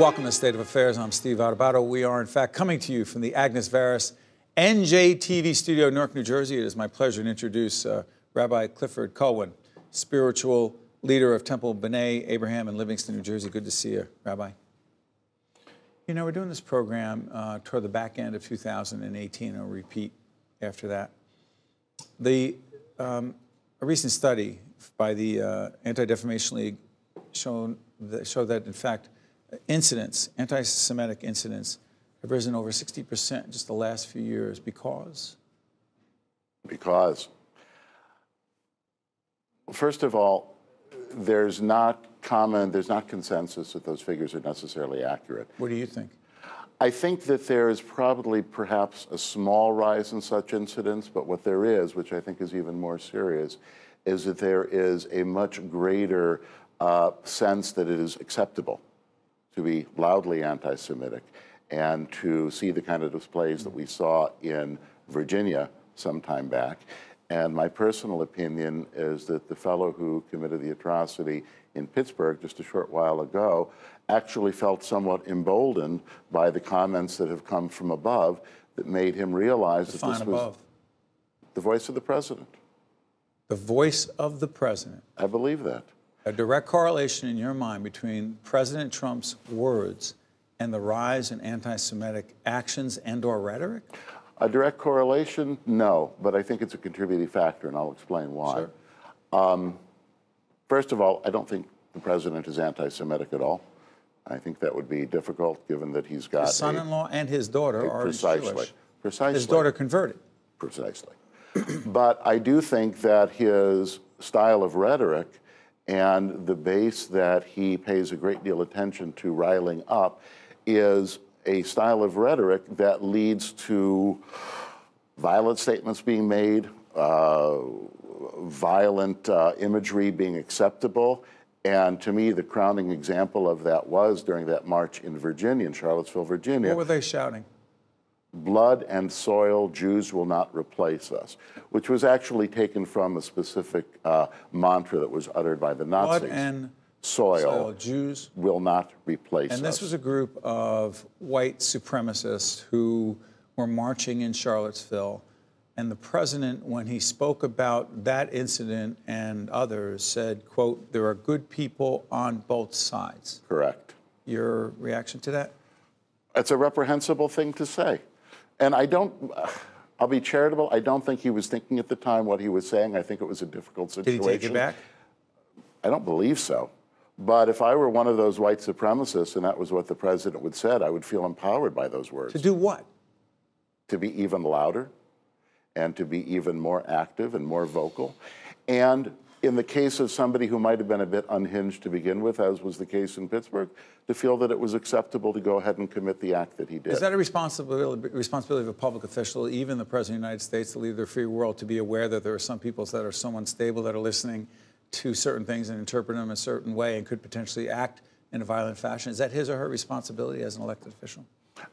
Welcome to State of Affairs. I'm Steve Adubato. We are, in fact, coming to you from the Agnes Varis NJTV studio in Newark, New Jersey. It is my pleasure to introduce uh, Rabbi Clifford Kulwin, spiritual leader of Temple B'nai Abraham in Livingston, New Jersey. Good to see you, Rabbi. You know, we're doing this program uh, toward the back end of 2018, I'll repeat after that. The, um, a recent study by the uh, Anti-Defamation League shown that, showed that, in fact, incidents, anti-Semitic incidents, have risen over 60% just the last few years because? Because, first of all, there's not common, there's not consensus that those figures are necessarily accurate. What do you think? I think that there is probably perhaps a small rise in such incidents, but what there is, which I think is even more serious, is that there is a much greater uh, sense that it is acceptable to be loudly anti Semitic and to see the kind of displays that we saw in Virginia some time back. And my personal opinion is that the fellow who committed the atrocity in Pittsburgh just a short while ago actually felt somewhat emboldened by the comments that have come from above that made him realize Define that this above. was the voice of the president. The voice of the president. I believe that. A direct correlation in your mind between President Trump's words and the rise in anti-Semitic actions and/or rhetoric? A direct correlation, no, but I think it's a contributing factor, and I'll explain why. Um, first of all, I don't think the president is anti-Semitic at all. I think that would be difficult, given that he's got His son-in-law and his daughter a, are precisely, Jewish. precisely, His daughter converted. precisely. but I do think that his style of rhetoric and the base that he pays a great deal attention to riling up is a style of rhetoric that leads to violent statements being made, uh, violent uh, imagery being acceptable. And to me, the crowning example of that was during that march in Virginia, in Charlottesville, Virginia What were they shouting? Blood and soil, Jews will not replace us, which was actually taken from a specific uh, mantra that was uttered by the Nazis. Blood and soil, soil, Jews. will not replace us. And this was a group of white supremacists who were marching in Charlottesville. And the president, when he spoke about that incident and others, said, quote, there are good people on both sides. Correct. Your reaction to that? It's a reprehensible thing to say. And I don't, I'll be charitable, I don't think he was thinking at the time what he was saying. I think it was a difficult situation. Did he take it back? I don't believe so. But if I were one of those white supremacists and that was what the president would said, I would feel empowered by those words. To do what? to be even louder and to be even more active and more vocal. And in the case of somebody who might have been a bit unhinged to begin with, as was the case in Pittsburgh, to feel that it was acceptable to go ahead and commit the act that he did. Is that a responsibility, responsibility of a public official, even the President of the United States, to lead the free world, to be aware that there are some peoples that are so unstable that are listening to certain things and interpret them a certain way and could potentially act in a violent fashion? Is that his or her responsibility as an elected official?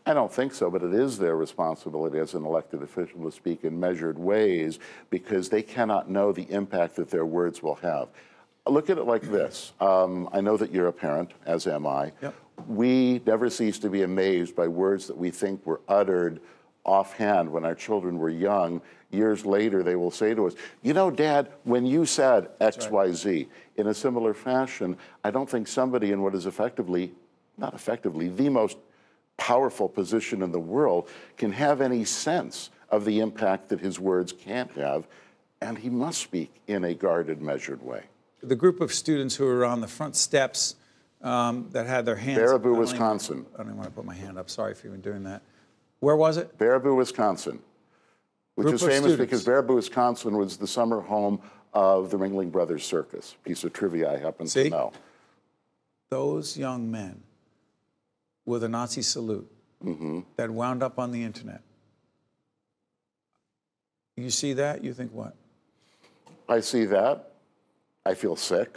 I don't think so, but it is their responsibility as an elected official to speak in measured ways because they cannot know the impact that their words will have. Look at it like this. Um, I know that you're a parent, as am I. Yep. We never cease to be amazed by words that we think were uttered offhand when our children were young. Years later, they will say to us, You know, Dad, when you said X, Y, Z, in a similar fashion, I don't think somebody in what is effectively, not effectively, the most powerful position in the world can have any sense of the impact that his words can't have, and he must speak in a guarded, measured way. The group of students who were on the front steps um, that had their hands. Baraboo, I don't even- Wisconsin. I don't even want to put my hand up. Sorry for even doing that. Where was it? Baraboo, Wisconsin, which Group is famous students. because Baraboo, Wisconsin was the summer home of the Ringling Brothers Circus. Piece of trivia I happen See? to know. Those young men with a Nazi salute Mm-hmm. that wound up on the internet. You see that, you think what? I see that. I feel sick.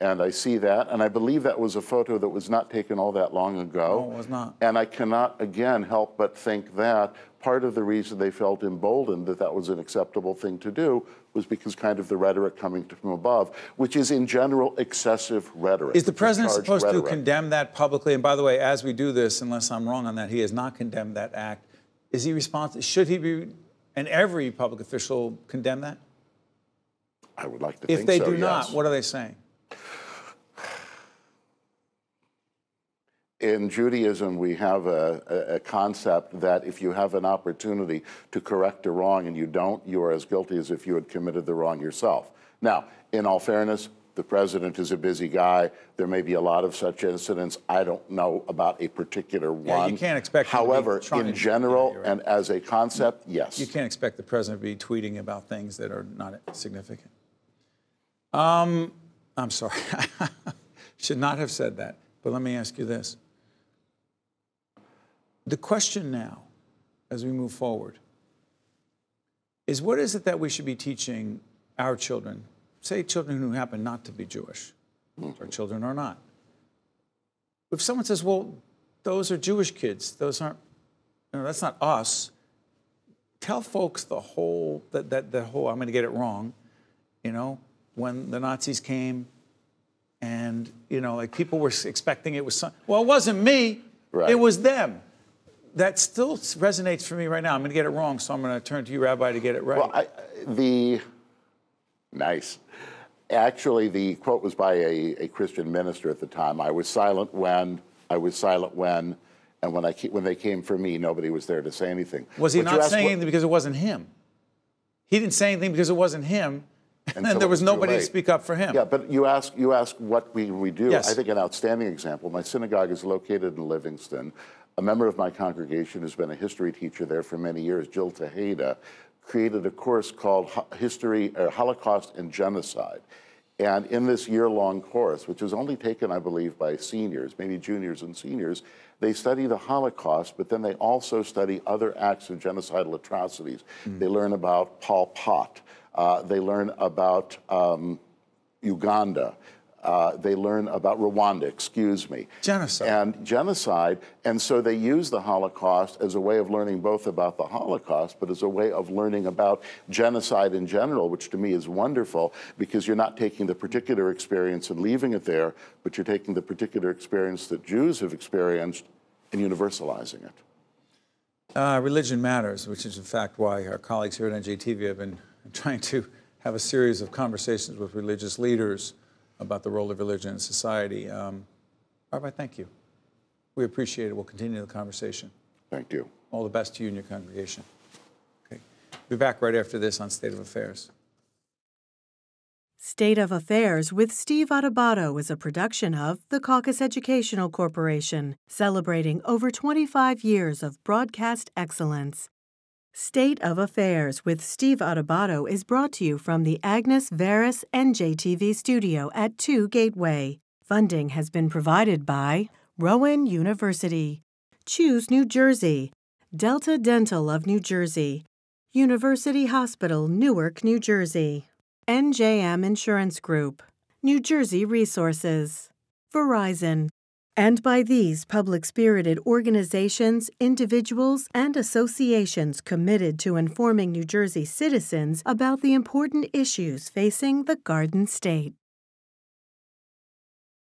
And I see that, and I believe that was a photo that was not taken all that long ago. No, it was not. And I cannot, again, help but think that part of the reason they felt emboldened that that was an acceptable thing to do was because kind of the rhetoric coming from above, which is in general excessive rhetoric. Is the president supposed rhetoric. to condemn that publicly? And by the way, as we do this, unless I'm wrong on that, he has not condemned that act. Is he responsible? Should he be, and every public official condemn that? I would like to If they so, do not, what are they saying? In Judaism, we have a, a, concept that if you have an opportunity to correct a wrong and you don't, you are as guilty as if you had committed the wrong yourself. Now, in all fairness, the president is a busy guy. There may be a lot of such incidents. I don't know about a particular Yeah, one. you can't expect him to be However, in general yeah, right. and as a concept, yes. You can't expect the president to be tweeting about things that are not significant. Um, I'm sorry. Should not have said that. But let me ask you this. The question now, as we move forward, is what is it that we should be teaching our children, say children who happen not to be Jewish, mm-hmm. or children are not? If someone says, well, those are Jewish kids, those aren't, you know, that's not us tell folks the whole that that the whole I'm going to get it wrong, you know, when the Nazis came, and you know, like people were expecting it was some. Well, it wasn't me. Right. It was them. That still resonates for me right now. I'm going to get it wrong, so I'm going to turn to you, Rabbi, to get it right. Well, I, the nice. Actually, the quote was by a, a Christian minister at the time. I was silent when I was silent when, and when I when they came for me, nobody was there to say anything. was he But not saying what- anything because it wasn't him? He didn't say anything because it wasn't him, and then there was nobody to speak up for him. Yeah, but you ask you ask what we, we do. Yes. I think an outstanding example. My synagogue is located in Livingston. A member of my congregation who's been a history teacher there for many years, Jill Tejeda, created a course called History, uh, Holocaust and Genocide. And in this year-long course, which is only taken, I believe, by seniors, maybe juniors and seniors, they study the Holocaust, but then they also study other acts of genocidal atrocities. They learn about Pol Pot. Uh, they learn about um, Uganda. Uh, they learn about Rwanda, excuse me. Genocide. And genocide. And so they use the Holocaust as a way of learning both about the Holocaust, but as a way of learning about genocide in general, which to me is wonderful because you're not taking the particular experience and leaving it there, but you're taking the particular experience that Jews have experienced and universalizing it. Uh, religion matters, which is in fact why our colleagues here at NJTV have been trying to have a series of conversations with religious leaders about the role of religion in society. Um, Rabbi, thank you. We appreciate it. We'll continue the conversation. Thank you. All the best to you and your congregation. Okay. We'll be back right after this on State of Affairs. State of Affairs with Steve Adubato is a production of the Caucus Educational Corporation, celebrating over 25 years of broadcast excellence. State of Affairs with Steve Adubato is brought to you from the Agnes Varis NJTV studio at 2 Gateway. Funding has been provided by Rowan University, Choose New Jersey, Delta Dental of New Jersey, University Hospital, Newark, New Jersey. NJM Insurance Group, New Jersey Resources, Verizon, and by these public spirited organizations, individuals, and associations committed to informing New Jersey citizens about the important issues facing the Garden State.